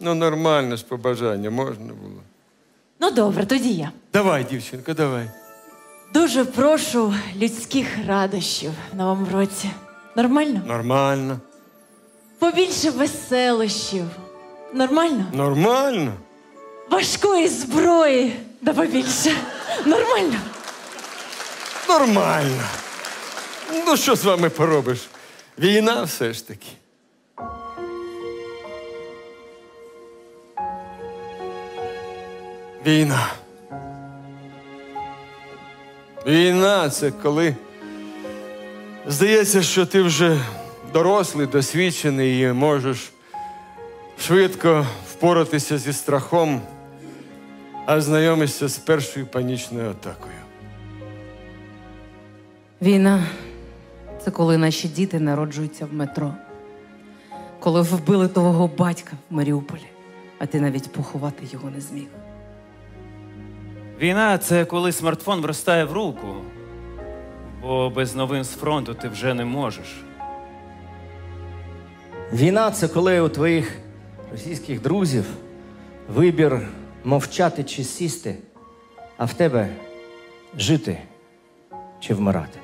Ну, нормально ж побажання можна було. Ну добре, тоді я. Давай, дівчинка, давай. Дуже прошу людських радощів в новому році. Нормально? Нормально. Побільше веселощів. Нормально? Нормально. Важкої зброї. Да побільше. Нормально? Нормально. Ну, що з вами поробиш? Війна все ж таки. Війна. Війна це коли здається, що ти вже дорослий, досвідчений і можеш швидко впоратися зі страхом, а знайомишся з першою панічною атакою. Війна це коли наші діти народжуються в метро. Коли вбили твого батька в Маріуполі, а ти навіть поховати його не зміг. Війна це коли смартфон вростає в руку, бо без новин з фронту ти вже не можеш. Війна це коли у твоїх російських друзів вибір мовчати чи сісти, а в тебе жити чи вмирати.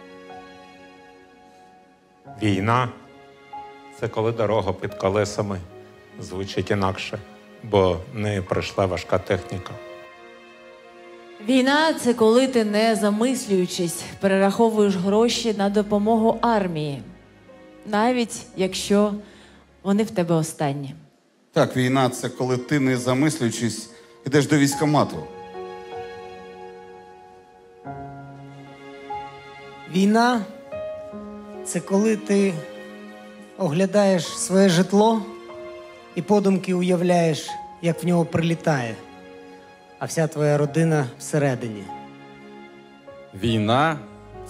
Війна це коли дорога під колесами звучить інакше, бо нею пройшла важка техніка. Війна це коли ти, не замислюючись, перераховуєш гроші на допомогу армії, навіть якщо вони в тебе останні. Так, війна це коли ти, не замислюючись, йдеш до військкомату. Війна це коли ти оглядаєш своє житло і подумки уявляєш, як в нього прилітає, а вся твоя родина всередині. Війна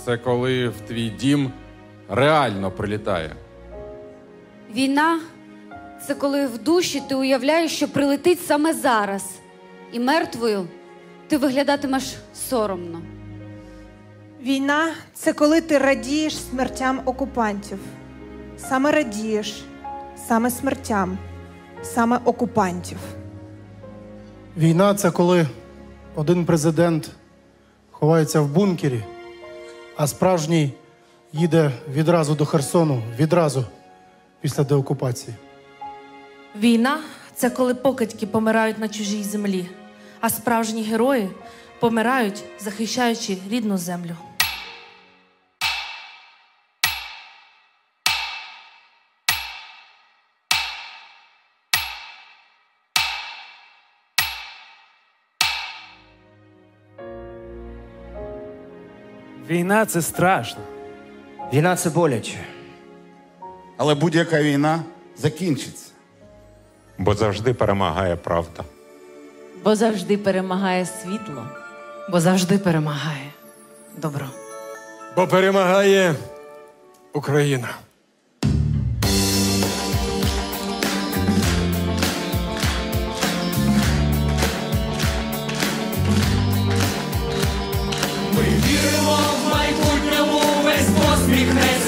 це коли в твій дім реально прилітає. Війна це коли в душі ти уявляєш, що прилетить саме зараз, і мертвою ти виглядатимеш соромно. Війна це коли ти радієш смертям окупантів. Саме радієш, саме смертям, саме окупантів. Війна це коли один президент ховається в бункері, а справжній їде відразу до Херсону, відразу після деокупації. Війна це коли покидьки помирають на чужій землі, а справжні герої помирають, захищаючи рідну землю. Війна це страшно. Війна це боляче. Але будь-яка війна закінчиться. Бо завжди перемагає правда. Бо завжди перемагає світло. Бо завжди перемагає добро. Бо перемагає Україна.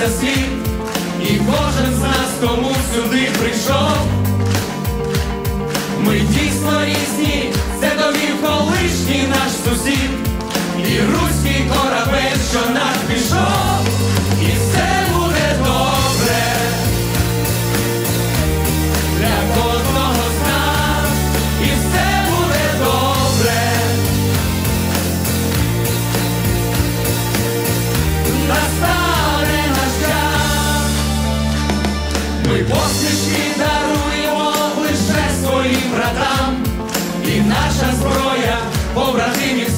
Посміхнеться світ, і кожен з нас тому сюди прийшов. Ми дійсно різні, це довів колишній наш сусід, і руський корабель, що нас пішов, посмішки даруємо лише своїм братам, і наша зброя побратимів.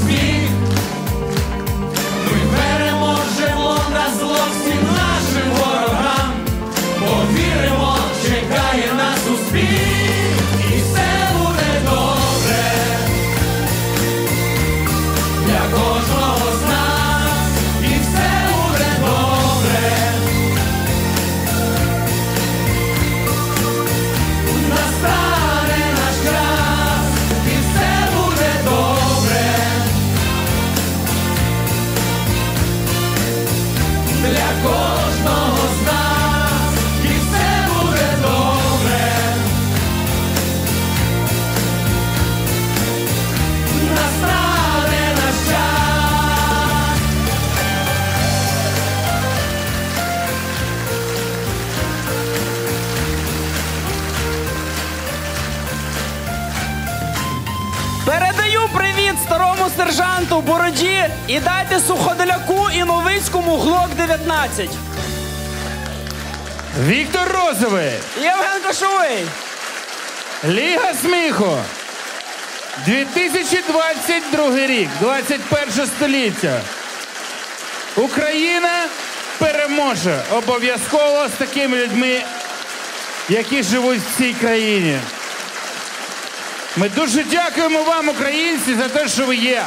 Посмішки даруємо. старому сержанту Бороді і дайте суходоляку і Новицькому глок 19. Віктор Розовий. Євген Кошовий. Ліга сміху. 2022 рік, 21 століття. Україна переможе обов'язково з такими людьми, які живуть в цій країні. Ми дуже дякуємо вам, українці, за те, що ви є.